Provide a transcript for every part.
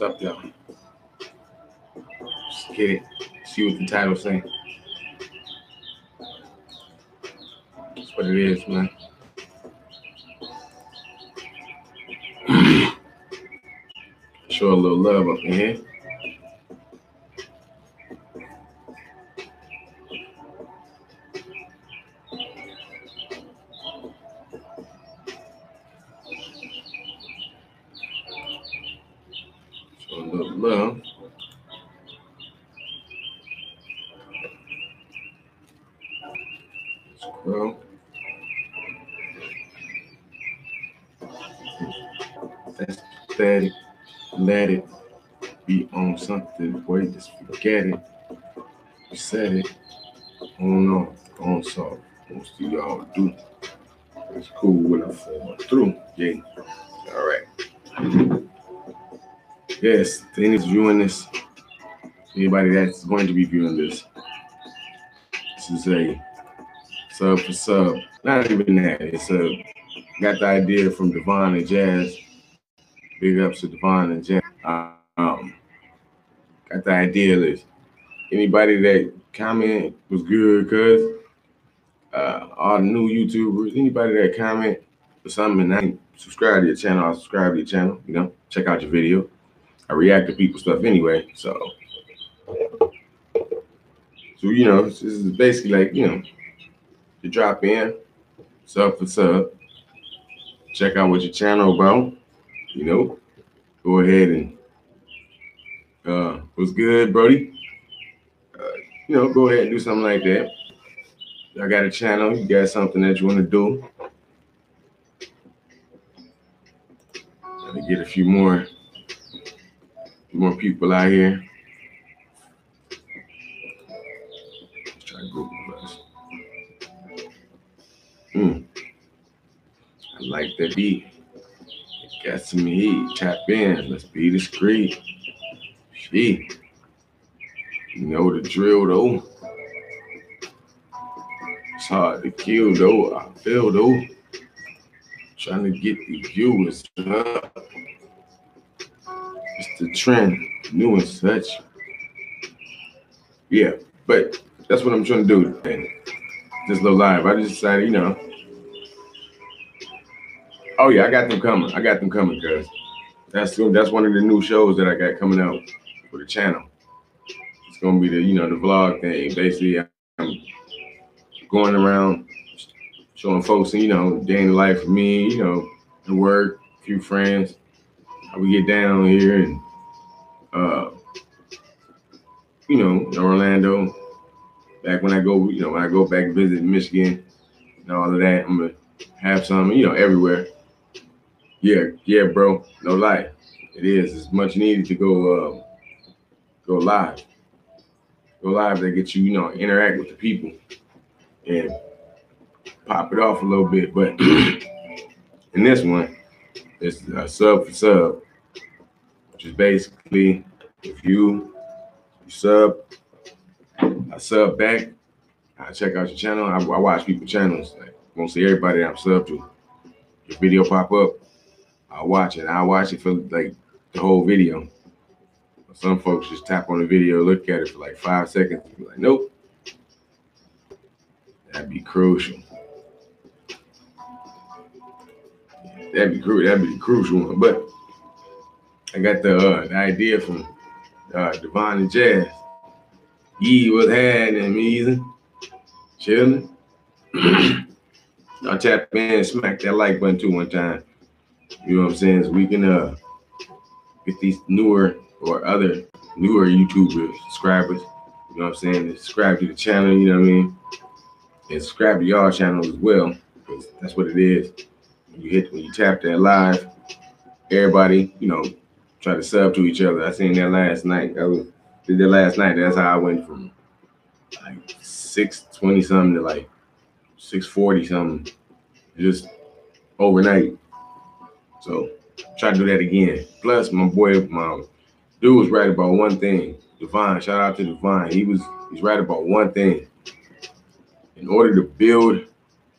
What's? Just get it. See what the title say. That's what it is, man. Show a little love up in here. Let it be on something. Boy, just forget it. You said it. I don't know. On so most of y'all do. It's cool when I fall through. Yeah. All right. Yes, to anyone viewing this, anybody that's going to be viewing this, this is a sub for sub. Not even that. It's a got the idea from Devon and Jazz. Big ups to Devon and Jazz. Um, got the idea list. anybody that comment was good, cause uh, all the new YouTubers, anybody that comment or something and I subscribe to your channel, I'll subscribe to your channel. You know, check out your video. I react to people's stuff anyway, so so you know, this is basically like you know, you drop in, sub for sub, check out what your channel about, you know, go ahead and uh, what's good, Brody? Uh, you know, go ahead and do something like that. I got a channel, you got something that you want to do. Let me get a few more more people out here. Let's try Google Plus. Hmm. I like that beat. Got some heat. Tap in. Let's be discreet. She. You know the drill though. It's hard to kill though. I feel though. Trying to get the viewers up. It's the trend, new and such. Yeah, but that's what I'm trying to do. And this little live, I just decided, you know. Oh yeah, I got them coming. I got them coming, cause that's that's one of the new shows that I got coming out for the channel. It's gonna be the you know the vlog thing. Basically, I'm going around showing folks, you know, day in the life of me, you know, and work, a few friends, how we get down here and uh you know Orlando. Back when I go, you know, when I go back and visit Michigan and all of that, I'm gonna have some, you know, everywhere. Yeah, yeah, bro. No lie. It is. It's much needed to go uh, go live. Go live that get you, you know, interact with the people and pop it off a little bit. But in this one, it's a sub for sub, which is basically if you, you sub, I sub back, I check out your channel. I, I watch people channels. Like, won't see everybody I'm sub to. Your video pop up, I watch it. I watch it for like the whole video. Some folks just tap on the video, look at it for like five seconds, be like, nope. That'd be crucial. That'd be crucial. That'd be the crucial one. But I got the, uh, the idea from uh, Devon and Jazz. He was had and easy, chilling. I'll tap in smack that like button too one time. You know what I'm saying? So we can uh get these newer or other newer YouTubers, subscribers. You know what I'm saying? Subscribe to the channel, you know what I mean? And subscribe to y'all channel as well. Because that's what it is. When you hit when you tap that live, everybody, you know, try to sub to each other. I seen that last night. I did that last night. That's how I went from like 620 something to like 640 something. Just overnight. So try to do that again. Plus, my boy, my dude was right about one thing. Divine, shout out to Divine. He was he's right about one thing. In order to build,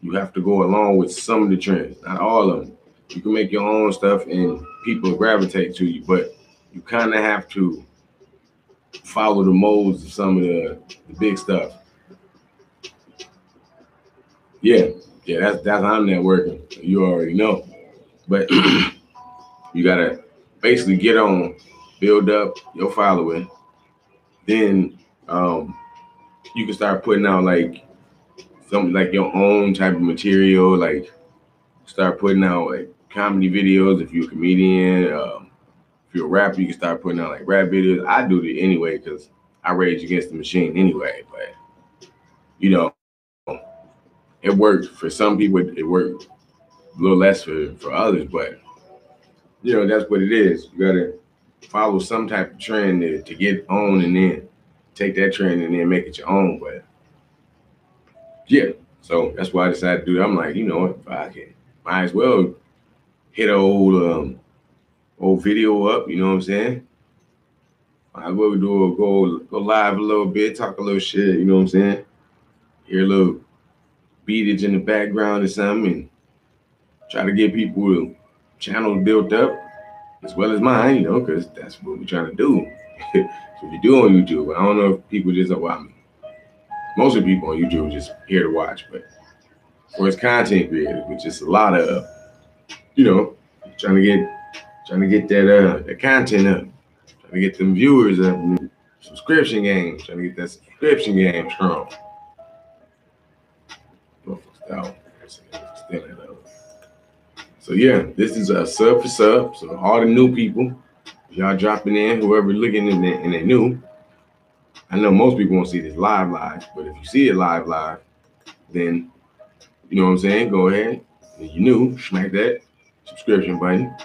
you have to go along with some of the trends, not all of them. You can make your own stuff and people gravitate to you, but you kind of have to follow the molds of some of the, the big stuff. Yeah, yeah, that's that's how I'm networking. You already know, but you gotta basically get on, build up your following, then um, you can start putting out like something like your own type of material, like start putting out like comedy videos if you're a comedian. Um, if you're a rapper, you can start putting out like rap videos. I do it anyway because I rage against the machine anyway. But you know, it worked for some people. It worked a little less for for others, but you know that's what it is. You gotta follow some type of trend to, to get on, and then take that trend and then make it your own. But yeah, so that's why I decided to do that. I'm like, you know what, I can might as well hit an old um old video up, you know what I'm saying? Might as well do a go go live a little bit, talk a little shit, you know what I'm saying? Hear a little beatage in the background or something and try to get people channels built up as well as mine, you know, because that's what we're trying to do. that's what you do on YouTube. I don't know if people just, well, I mean, most of the people on YouTube are just here to watch, but for its content creators, which is a lot of, you know, trying to get trying to get that uh the content up, trying to get them viewers up, subscription game, trying to get that subscription game strong. So yeah, this is a sub for sub. So all the new people, y'all dropping in, whoever looking in there and they new. I know most people won't see this live live, but if you see it live live, then you know what I'm saying? Go ahead. If you new, smack that subscription button.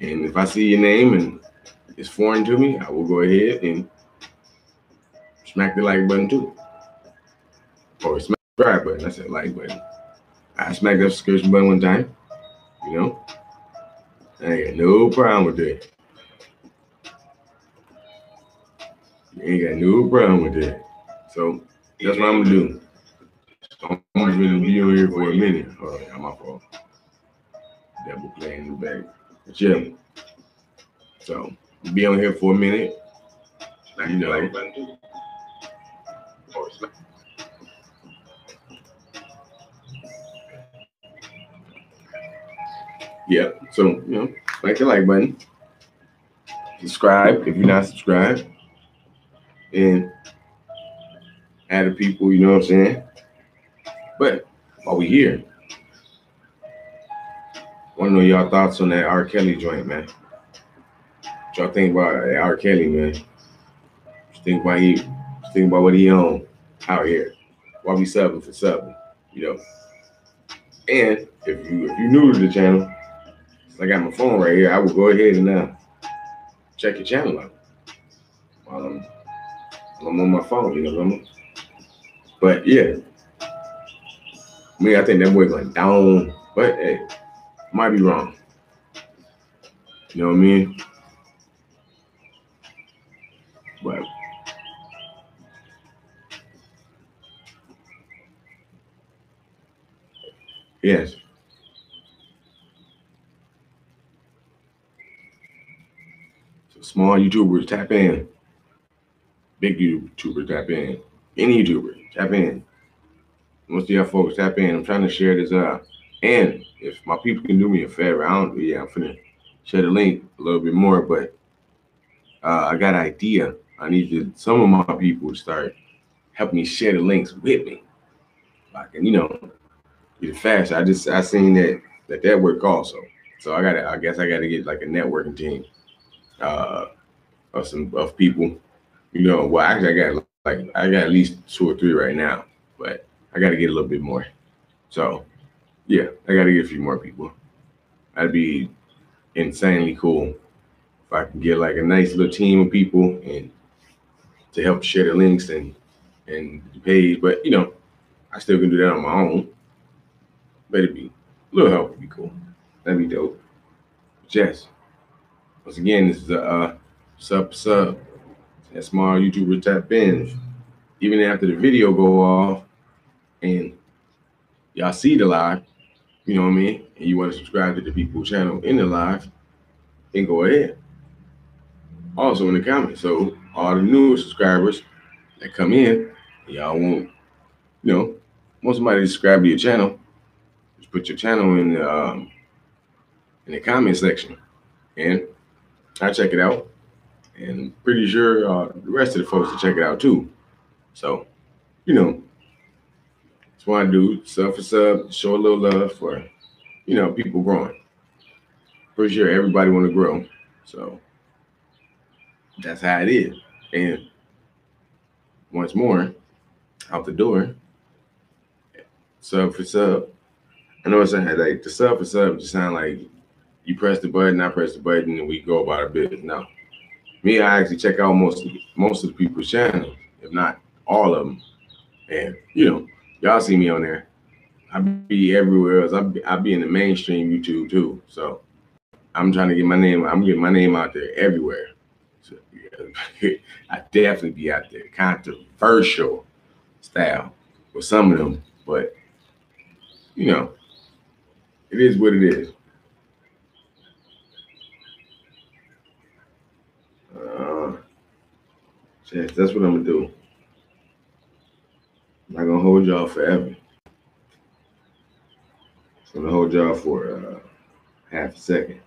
And if I see your name and it's foreign to me, I will go ahead and smack the like button too. Or smack the subscribe button. I said like button. I smacked that subscription button one time. You know? I ain't got no problem with that. You ain't got no problem with that. So that's what I'm gonna do. I'm gonna be on here for a minute. Oh, yeah, my fault. Devil playing in the back. But yeah. So be on here for a minute. You know. Yeah. So, you know, like the like button. Subscribe if you're not subscribed. And add the people, you know what I'm saying? But while we here, want to know y'all thoughts on that R. Kelly joint, man. What y'all think about R. Kelly, man? Think about he, think about what he own out here. Why we subbing for subbing, you know? And if you if you're new to the channel, I got my phone right here, I will go ahead and uh, check your channel out while I'm, while I'm on my phone, you know what I mean? But yeah, me, I think that boy going down, but hey, might be wrong. You know what I mean? But yes. Small YouTubers tap in. Big YouTubers tap in. Any YouTuber tap in. Most of y'all folks tap in. I'm trying to share this out. And if my people can do me a favor, I don't. Yeah, I'm finna share the link a little bit more. But uh, I got an idea. I need to, some of my people start helping me share the links with me. I can, you know, get it fast. I just I seen that that that work also. So I got to I guess I got to get like a networking team uh, of some of people. You know, well actually I got like I got at least two or three right now, but I got to get a little bit more. So yeah, I got to get a few more people. That'd be insanely cool if I can get like a nice little team of people and to help share the links and and page. But you know, I still can do that on my own. But it'd be a little help would be cool. That'd be dope. Yes. Once again, this is a uh, sub sub. That small YouTuber tap binge. Even after the video go off and y'all see the live, you know what I mean? And you want to subscribe to the people channel in the live, then go ahead. also in the comments. So all the newer subscribers that come in, y'all want, you know, want somebody to subscribe to your channel, just put your channel in the um, in the comment section, and I check it out, and pretty sure uh, the rest of the folks will check it out too. So, you know, that's what I do. Sub for sub, show a little love for, you know, people growing. Pretty sure everybody want to grow. So that's how it is. And once more, out the door, sub for sub. I know it's like the sub for sub just sound like you press the button, I press the button, and we go about our business. No, me, I actually check out most of most of the people's channels, if not all of them. And you know, y'all see me on there. I be everywhere else. I be, I be in the mainstream YouTube too. So I'm trying to get my name. I'm getting my name out there everywhere. So, yeah, I definitely be out there. Controversial style with some of them, but you know, it is what it is. Uh, that's what I'm gonna do. I'm not gonna hold y'all forever. I'm gonna hold y'all for uh, half a second.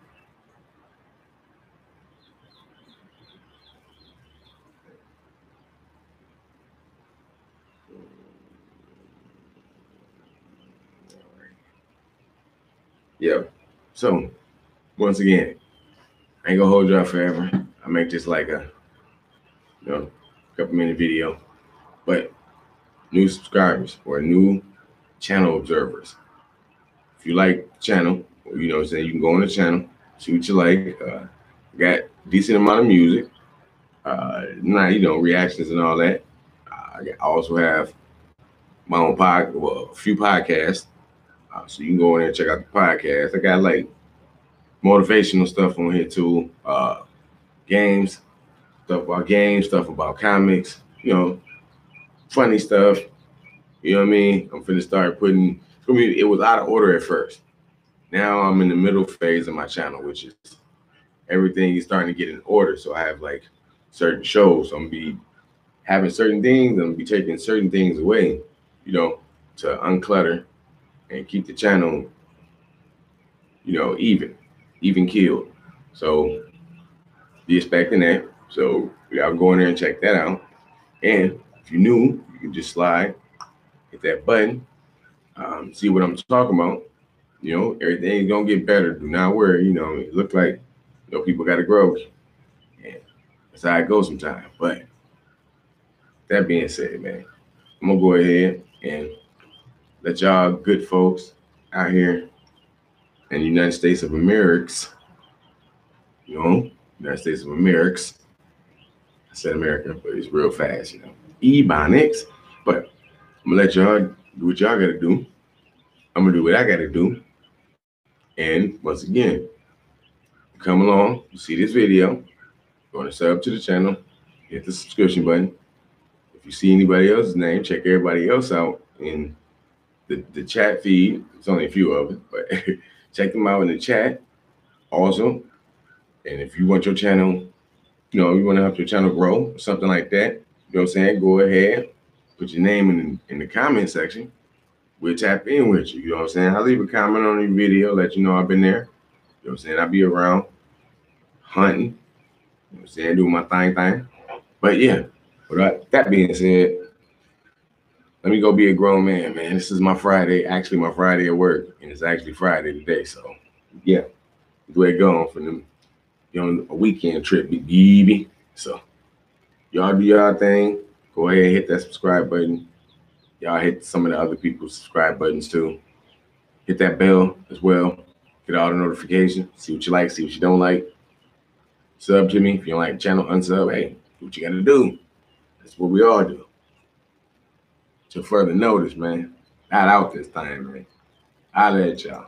Yeah. So once again, I ain't gonna hold y'all forever. I make this like a you know couple minute video. But new subscribers or new channel observers. If you like channel, you know I'm saying, you can go on the channel, see what you like. Uh, got decent amount of music. Uh, not you know reactions and all that. I also have my own pod, well, a few podcasts uh, so you can go in there and check out the podcast. I got like motivational stuff on here too. Uh, games, stuff about games, stuff about comics, you know, funny stuff. You know what I mean? I'm finna start putting. It was out of order at first. Now I'm in the middle phase of my channel, which is everything is starting to get in order. So I have like certain shows. I'm gonna be having certain things. I'm gonna be taking certain things away. You know, to unclutter and keep the channel, you know, even, even killed. So be expecting that. So y'all go in there and check that out. And if you're new, you can just slide, hit that button, um, see what I'm talking about. You know, everything's gonna get better. Do not worry. You know, it look like you know people got to grow. And that's how it goes sometimes. But that being said, man, I'm gonna go ahead and let y'all good folks out here in the United States of America, you know, United States of America. Said American, but it's real fast, you know. Ebonics. But I'm gonna let y'all do what y'all gotta do. I'm gonna do what I gotta do. And once again, come along, see this video, go to sub to the channel, hit the subscription button. If you see anybody else's name, check everybody else out in the, the chat feed. It's only a few of it, but check them out in the chat also. And if you want your channel, you know, you want to help your channel grow or something like that, you know what I'm saying? Go ahead, put your name in, in the comment section. We'll tap in with you. You know what I'm saying? I'll leave a comment on your video, let you know I've been there. You know what I'm saying? I'll be around hunting. You know what I'm saying? Doing my thing thing. But yeah, but that being said, let me go be a grown man, man. This is my Friday, actually my Friday at work, and it's actually Friday today. So yeah, we're going for them, know, a weekend trip, baby. So y'all do y'all thing. Go ahead hit that subscribe button. Y'all hit some of the other people's subscribe buttons too. Hit that bell as well. Get all the notifications. See what you like, see what you don't like. Sub to me if you don't like the channel. Unsub. Hey, what you got to do. That's what we all do to further notice, man. Not out this time, man. I'll let y'all.